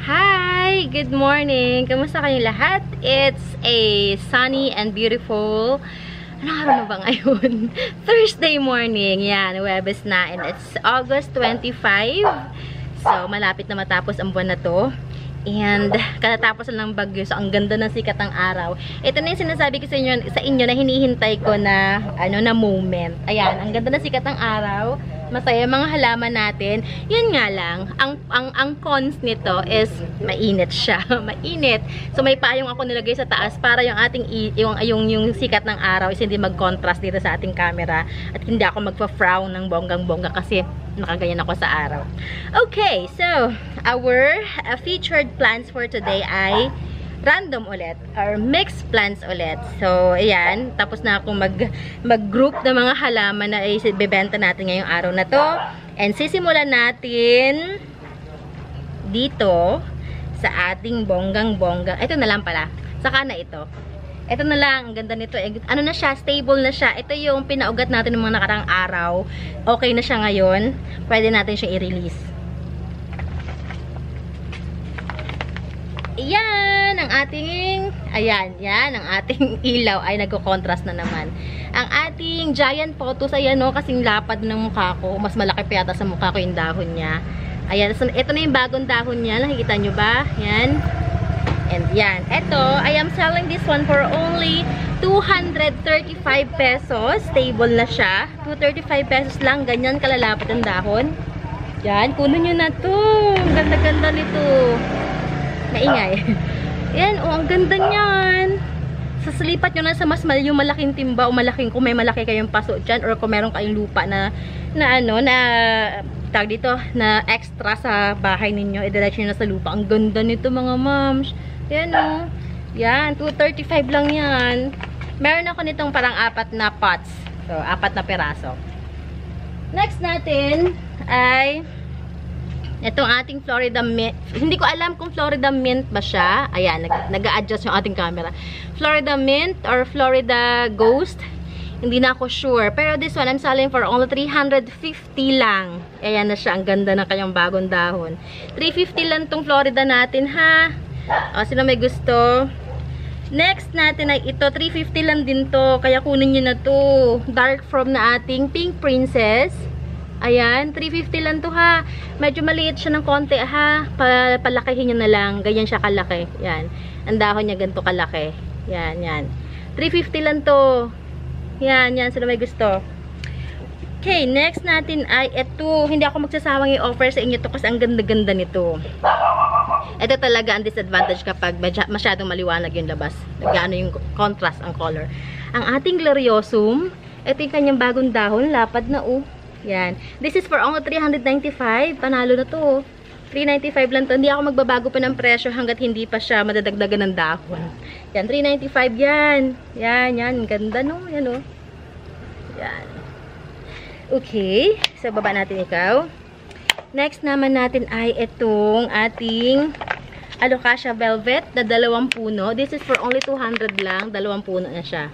Hi! Good morning! Kamusta kayong lahat? It's a sunny and beautiful ano araw na ba ngayon? Thursday morning. Yan, Webes na. And it's August 25. So, malapit na matapos ang buwan na to. And, katatapos lang ng bagyo. So, ang ganda ng sikat ng araw. Ito na yung sinasabi ko sa inyo, sa inyo na hinihintay ko na, ano, na moment. Ayan, ang ganda ng sikat ng araw masaya mga halaman natin. Yun nga lang, ang, ang, ang cons nito is mainit siya. mainit. So may payong ako nilagay sa taas para yung ating yung, yung, yung sikat ng araw is hindi mag-contrast dito sa ating camera at hindi ako magpa-frown ng bonggang-bongga kasi nakaganyan ako sa araw. Okay, so our uh, featured plants for today ay random ulit or mixed plants ulit. So, ayan. Tapos na akong mag, mag-group ng mga halaman na ibebenta natin ngayong araw na to. And sisimulan natin dito sa ating bonggang-bonggang. Ito na lang pala. Saka na ito. Ito na lang, ang ganda nito. Ano na siya, stable na siya. Ito yung pinaugat natin ng mga nakarang araw. Okay na siya ngayon. Pwede natin siya i-release. Ayan, ang ating, ayan, yan, ang ating ilaw ay nagko-contrast na naman. Ang ating giant photos, ayan o, kasing lapad ng mukha ko. Mas malaki pa yata sa mukha ko yung dahon niya. Ayan, so, ito na yung bagong dahon niya. Nakikita nyo ba? Yan. And yan. Ito, I am selling this one for only 235 pesos. Stable na siya. 235 pesos lang. Ganyan kalalapad ang dahon. Yan, kunin nyo na to. Ganda-ganda nito. Maingay. Yan, oh, ang ganda niyan. Sasalipat nyo na sa mas yung malaking timba o malaking, kung may malaki kayong paso dyan or kung meron kayong lupa na, na ano, na, tag dito, na extra sa bahay ninyo, idiretso nyo na sa lupa. Ang ganda nito mga moms. Yan, oh. Yan, 235 lang yan. Meron ako nitong parang apat na pots. So, apat na peraso. Next natin ay Itong ating Florida Mint. Hindi ko alam kung Florida Mint ba siya. Ayan, nag-a-adjust yung ating camera. Florida Mint or Florida Ghost. Hindi na ako sure. Pero this one, I'm selling for only 350 lang. Ayan na siya. Ang ganda ng kanyang bagong dahon. 350 lang tong Florida natin, ha? O, sino may gusto? Next natin ay ito. 350 lang din to. Kaya kunin nyo na to. Dark from na ating Pink Princess. Ayan, 350 lang to ha. Medyo maliit siya ng konti ha. Pa palakihin nyo na lang. Ganyan siya kalaki. Yan. Ang dahon niya ganito kalaki. Yan, yan. 350 lang to. Yan, yan. Sino may gusto? Okay, next natin ay ito. Hindi ako magsasawang i-offer sa inyo to kasi ang ganda-ganda nito. Ito talaga ang disadvantage kapag masyadong maliwanag yung labas. Nagano yung contrast ang color. Ang ating gloriosum, ito yung kanyang bagong dahon. Lapad na oh. Yan. This is for only 395. Panalo na to. 395 lang to. Hindi ako magbabago pa ng presyo hanggat hindi pa siya madadagdagan ng dahon. Yan, 395 yan. Yan, yan. Ganda no. Yan o. Oh. Yan. Okay. So, baba natin ikaw. Next naman natin ay itong ating Alocasia Velvet na dalawang puno. This is for only 200 lang. Dalawang puno na siya.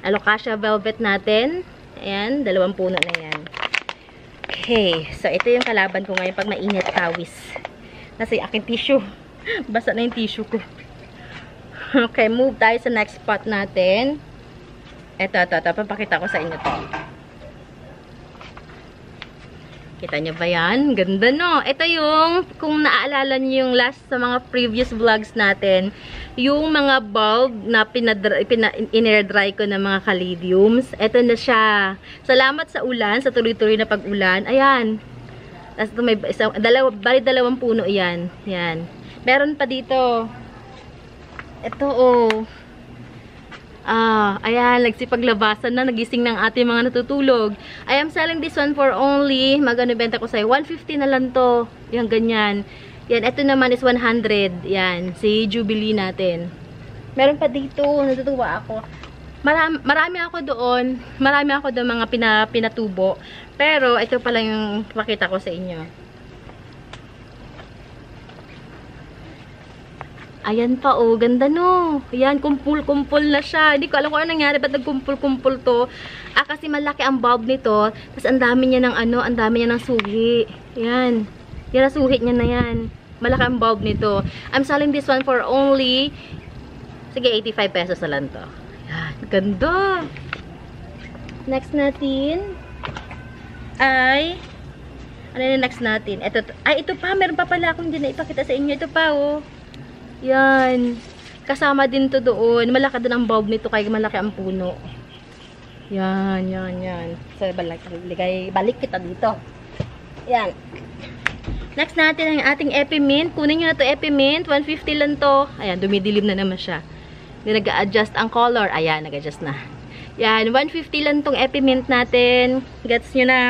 Alocasia Velvet natin. Ayan, dalawang puno na yan. Okay. So, ito yung kalaban ko ngayon pag mainit kawis. Nasa yung aking tissue. Basa na yung tissue ko. Okay, move tayo sa next spot natin. Ito, ito, ito. Papakita ko sa inyo to. Kita nyo ba yan? Ganda no? Ito yung, kung naaalala nyo yung last sa mga previous vlogs natin, yung mga bulb na pinadry, pina, inerdry ko ng mga caladiums. Ito na siya. Salamat sa ulan, sa tuloy-tuloy na pag-ulan. Ayan. Tapos ito may dalawa, bali dalawang puno yan. Yan. Meron pa dito. Ito oh. Ah, ayan, nagsipaglabasan na, nagising ng ating mga natutulog. I am selling this one for only, magano benta ko sa'yo, 150 na lang to. Yan, ganyan. Yan, ito naman is 100. Yan, si Jubilee natin. Meron pa dito, natutuwa ako. Marami, marami ako doon, marami ako doon mga pina, pinatubo. Pero, ito pala yung pakita ko sa inyo. Ayan pa, oh. Ganda, no. Ayan, kumpul-kumpul na siya. Hindi ko alam kung ano nangyari. Ba't nagkumpul-kumpul to? Ah, kasi malaki ang bulb nito. Tapos, ang dami niya ng ano, ang dami niya ng suhi. Ayan. Yan suhi niya na yan. Malaki ang bulb nito. I'm selling this one for only, sige, 85 pesos na lang to. Yan, ganda. Next natin ay, ano yung next natin? Ito, ay, ito pa, meron pa pala akong din na ipakita sa inyo. Ito pa, oh. Yan. Kasama din to doon. Malaki din ang bulb nito kaya malaki ang puno. Yan, yan, yan. So, balik, balik, balik kita dito. Yan. Next natin ang ating Epimint. Kunin nyo na to Epimint. 150 lang to. Ayan, dumidilim na naman siya. Nag-adjust ang color. Ayan, nag-adjust na. Yan, 150 lang tong Epimint natin. Gets nyo na.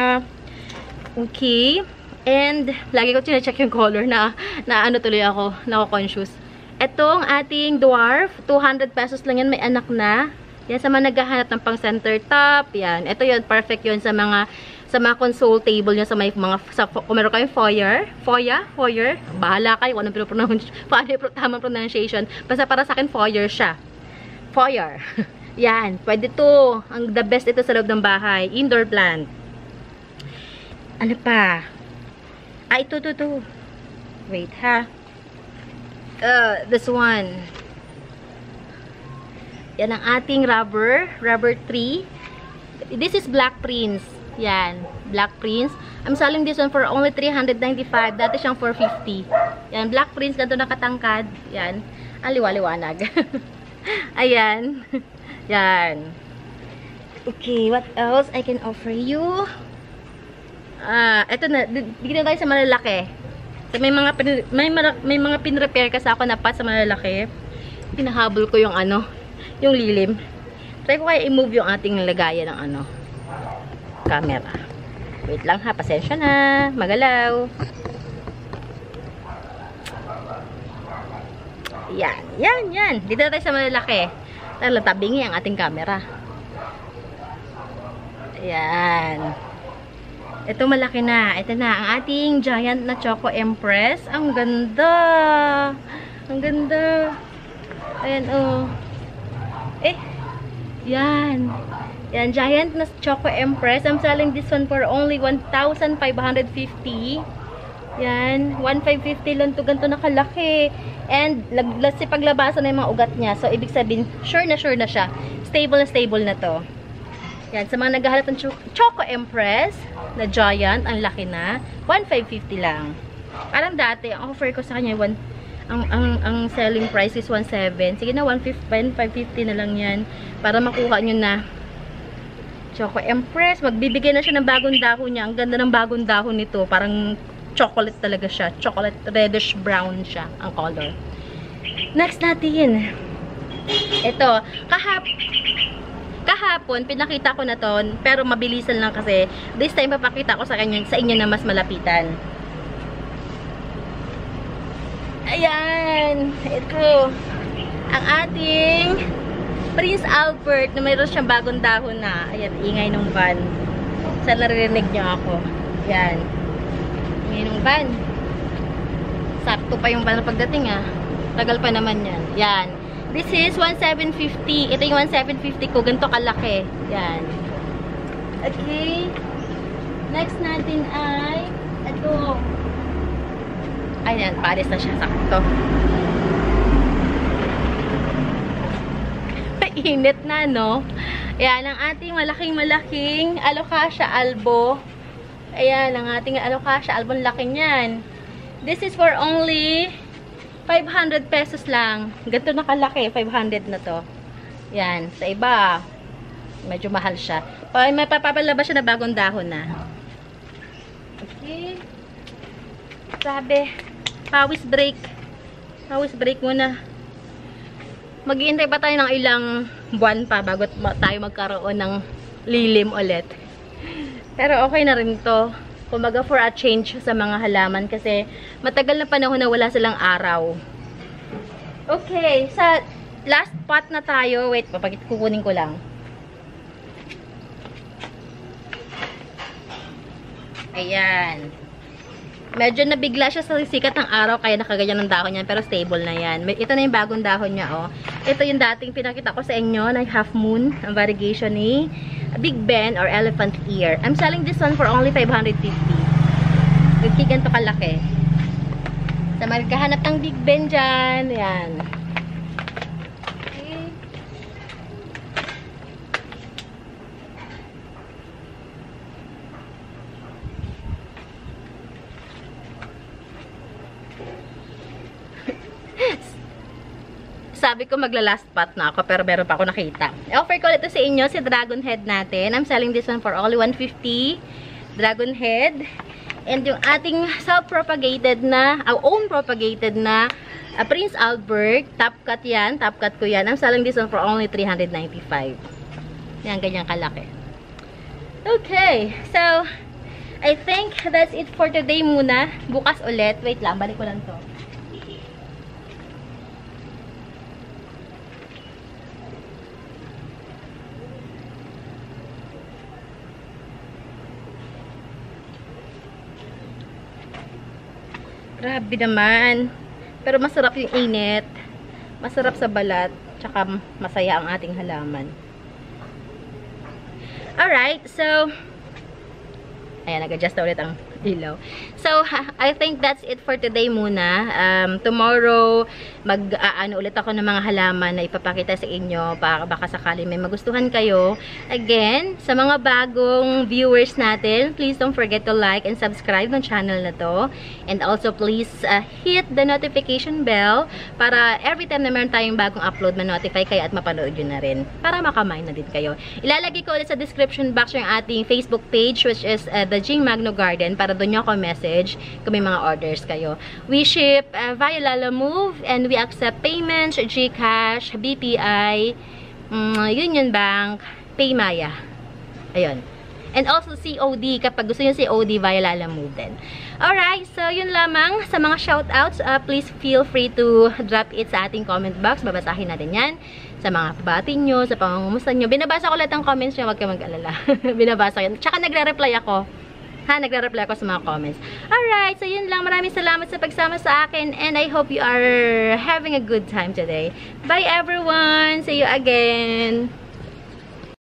Okay. And, lagi ko chinecheck yung color na, na ano tuloy ako, nako-conscious. Itong ating dwarf, 200 pesos lang yan, may anak na. Yan, sa mga naghahanap ng pang center top, yan. Ito yun, perfect yun sa mga sa mga console table nyo, sa may mga, sa, kung meron kayong foyer, foyer, foyer, bahala kayo kung anong pinopronounce, paano yung tamang pronunciation. Basta para sa akin, foyer siya. Foyer. yan, pwede to. Ang the best ito sa loob ng bahay. Indoor plant. Ano pa? Ah, ito, ito, ito. Wait, ha? Uh, this one. Yan ang ating rubber. Rubber tree. This is Black Prince. Yan. Black Prince. I'm selling this one for only 395. Dati siyang 450. Yan. Black Prince. Ganito nakatangkad. Yan. Ang liwa-liwanag. Ayan. Yan. Okay. What else I can offer you? Ah, eto na. Bigyan tayo sa malalaki. May mga pin, may, may mga pin-repair kasi ako na pa sa malalaki. Pinahabol ko yung ano, yung lilim. Try ko kaya i-move yung ating lagayan ng ano, camera. Wait lang ha, pasensya na. Magalaw. Yan, yan, yan. Dito na tayo sa malalaki. Talagang tabingi ang ating camera. Yan. Ito malaki na. Ito na, ang ating giant na Choco Empress. Ang ganda. Ang ganda. Ayan, oh. Eh, yan. Yan, giant na Choco Empress. I'm selling this one for only 1,550. Yan, 1,550 lang to. Ganito nakalaki. And, laglas si paglabasan na yung mga ugat niya. So, ibig sabihin, sure na sure na siya. Stable na stable na to. Yan, sa mga naghahanap ng Choco Empress na giant, ang laki na, 1,550 lang. Parang dati, ang offer ko sa kanya, one, ang, ang, ang selling price is 1,700. Sige na, 1,550 na lang yan. Para makuha nyo na Choco Empress. Magbibigay na siya ng bagong dahon niya. Ang ganda ng bagong dahon nito. Parang chocolate talaga siya. Chocolate reddish brown siya ang color. Next natin. Ito, kahap kahapon, pinakita ko na to, pero mabilisan lang kasi, this time papakita ko sa, kanya, sa inyo na mas malapitan. Ayan! Ito, ang ating Prince Albert na mayroon siyang bagong dahon na. Ayan, ingay ng van. Sana naririnig niyo ako. Ayan. Ingay ng van. Sakto pa yung van pagdating ah. Tagal pa naman yan. Yan. This is 1,750. Ito yung 1,750 ko. Ganito kalaki. Yan. Okay. Next natin ay ito. Ayan, pares na siya. Sakto. Init na, no? Ayan, ang ating malaking-malaking alocasia albo. Ayan, ang ating alocasia albo. Laki niyan. This is for only 500 pesos lang. Ganito nakalaki, 500 na to. Yan, sa iba, medyo mahal siya. Pa may papapalabas siya na bagong dahon na. Okay. Sabi, pawis break. Pawis break muna. Maghihintay pa tayo ng ilang buwan pa bago tayo magkaroon ng lilim ulit. Pero okay na rin to kumbaga for a change sa mga halaman kasi matagal na panahon na wala silang araw. Okay, sa last pot na tayo. Wait, papakit kukunin ko lang. Ayan. Medyo nabigla siya sa sikat ng araw kaya nakaganyan ng dahon niyan pero stable na yan. Ito na yung bagong dahon niya oh. Ito yung dating pinakita ko sa inyo na half moon ang variegation ni Big Ben or Elephant Ear. I'm selling this one for only 550. Okay, ganito kalaki. Sa magkahanap ng Big Ben dyan. Ayan. Okay. Sabi ko magla-last spot na ako pero meron pa ako nakita. Offer ko ulit sa inyo si Dragon Head natin. I'm selling this one for only 150. Dragon Head. And yung ating self-propagated na, our own propagated na uh, Prince Albert. Top cut yan. Top cut ko yan. I'm selling this one for only 395. Yan, ganyan kalaki. Okay. So, I think that's it for today muna. Bukas ulit. Wait lang, balik ko lang to. Grabe naman. Pero masarap yung init. Masarap sa balat. Tsaka masaya ang ating halaman. Alright, so ayan, nag-adjust na ulit ang ilaw. So, I think that's it for today muna. Um, tomorrow, mag-aano ulit ako ng mga halaman na ipapakita sa inyo para baka sakali may magustuhan kayo. Again, sa mga bagong viewers natin, please don't forget to like and subscribe ng channel na to. And also, please uh, hit the notification bell para every time na meron tayong bagong upload, ma-notify kayo at mapanood yun na rin. Para makamay na din kayo. Ilalagay ko ulit sa description box yung ating Facebook page, which is uh, the Jing Magno Garden, para doon nyo ako message kung may mga orders kayo. We ship uh, via Lala Move and we accept payments, GCash, BPI, um, Union Bank, Paymaya. Ayun. And also COD kapag gusto nyo COD via Lala Move din. Alright, so yun lamang sa mga shoutouts. Uh, please feel free to drop it sa ating comment box. Babasahin natin yan. Sa mga pabati nyo, sa pangungumusta nyo. Binabasa ko lahat ng comments nyo, huwag kayo mag-alala. Binabasa ko yan. Tsaka nagre-reply ako ha, nagre-reply ako sa mga comments. Alright, so yun lang. Maraming salamat sa pagsama sa akin and I hope you are having a good time today. Bye everyone! See you again!